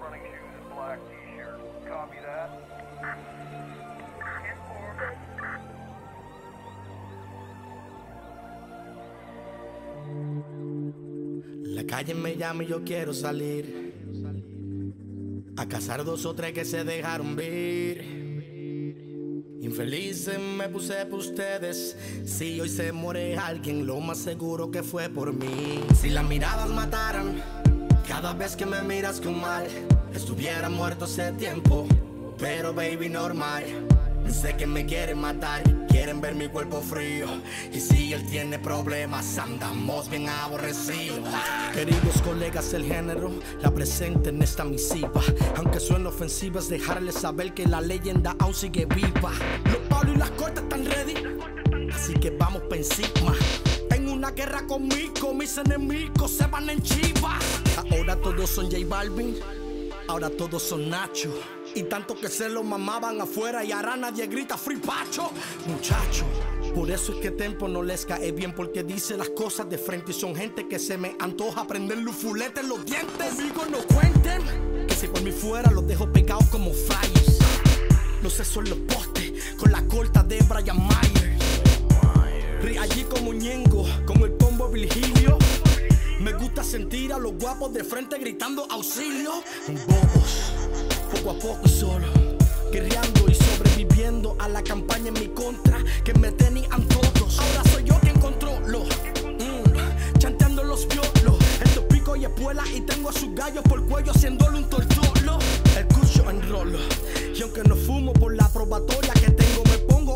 running shoes, and black t-shirt. Copy that. La calle me llama y yo quiero salir. A cazar dos o tres que se dejaron ver. infelices me puse por ustedes. Si hoy se muere alguien, lo más seguro que fue por mí. Si las miradas mataran cada vez que me miras con mal, estuviera muerto hace tiempo. Pero baby, normal. Sé que me quieren matar, quieren ver mi cuerpo frío. Y si él tiene problemas, andamos bien aborrecidos. Queridos colegas del género, la presente en esta misiva. Aunque suene ofensiva, es dejarles saber que la leyenda aún sigue viva. Los palos y las cortas están ready, así que vamos pa' encima. Una guerra conmigo, mis enemigos se van en chiva. Ahora todos son J Balvin, ahora todos son Nacho. Y tanto que se lo mamaban afuera y ahora nadie grita Free Pacho. Muchacho, por eso es que Tempo no les cae bien porque dice las cosas de frente y son gente que se me antoja prender los en los dientes. Conmigo no cuenten, que si por mí fuera los dejo pegados como flyers. Los sesos en los postes con la corta de Brian Mayer. Allí como Ñengo, como el pombo Virgilio. Me gusta sentir a los guapos de frente gritando auxilio. Bobos, poco a poco solo, guerreando y sobreviviendo a la campaña en mi contra que me tenían todos. Ahora soy yo quien controlo, mm, chanteando los violos. Estos pico y espuela y tengo a sus gallos por cuello haciéndole un tortolo. El cucho enrolo, y aunque no fumo por la probatoria que tengo,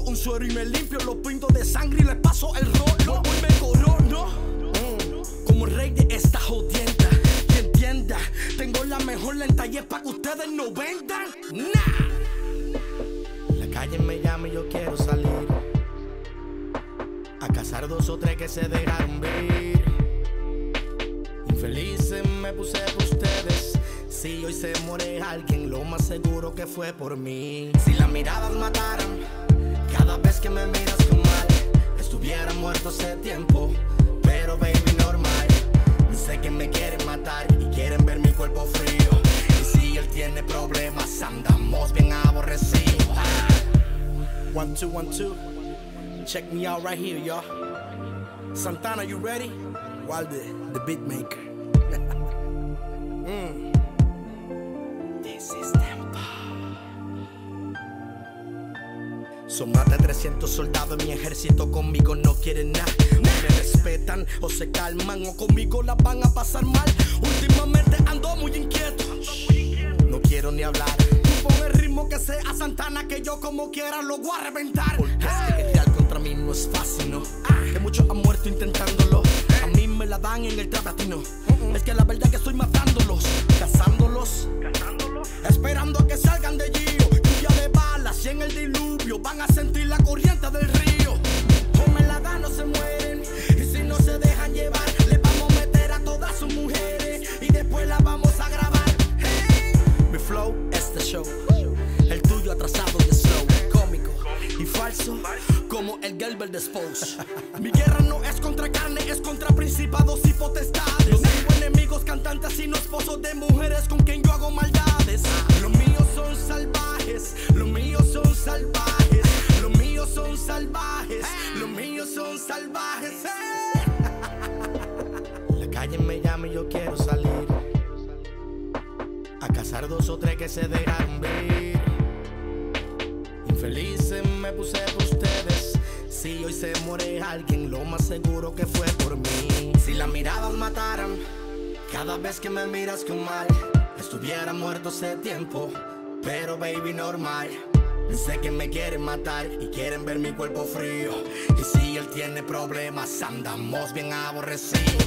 un suero y me limpio los pintos de sangre y le paso el rollo. Hoy me corono, mm, como rey de esta jodienda. Y entienda, tengo la mejor lenta y para que ustedes no vendan. Nah. La calle me llama y yo quiero salir. A cazar dos o tres que se dejaron ver. Infeliz me puse por ustedes. Si hoy se muere alguien, lo más seguro que fue por mí. Si las miradas mataran, que me miras con mal, estuviera muerto hace tiempo. Pero baby, normal. Sé que me quieren matar y quieren ver mi cuerpo frío. Y si él tiene problemas, andamos bien aborrecidos. One, two, one, two. Check me out right here, y'all. Santana, you ready? Walde, the beatmaker. Mm. This is Tempo. Más de 300 soldados en mi ejército, conmigo no quieren nada. O me respetan o se calman o conmigo la van a pasar mal. Últimamente ando muy inquieto. No quiero ni hablar. Tú pon el ritmo que sea Santana que yo como quiera lo voy a reventar. Porque es que contra mí no es fácil, ¿no? Que muchos han muerto intentándolo. A mí me la dan en el trap latino. Es que la verdad es que estoy matándolos, falso, como el Gelbert de Spose. Mi guerra no es contra carne, es contra principados y potestades. No tengo enemigos cantantes, sino esposos de mujeres con quien yo hago maldades. Los míos son salvajes, los míos son salvajes, los míos son salvajes, los míos son salvajes. La calle me llama y yo quiero salir. A cazar dos o tres que se dejaron ver. Infeliz me puse por ustedes. Si hoy se muere alguien, lo más seguro que fue por mí. Si las miradas mataran, cada vez que me miras con mal, estuviera muerto hace tiempo. Pero baby, normal. Sé que me quieren matar y quieren ver mi cuerpo frío. Y si él tiene problemas, andamos bien aborrecidos.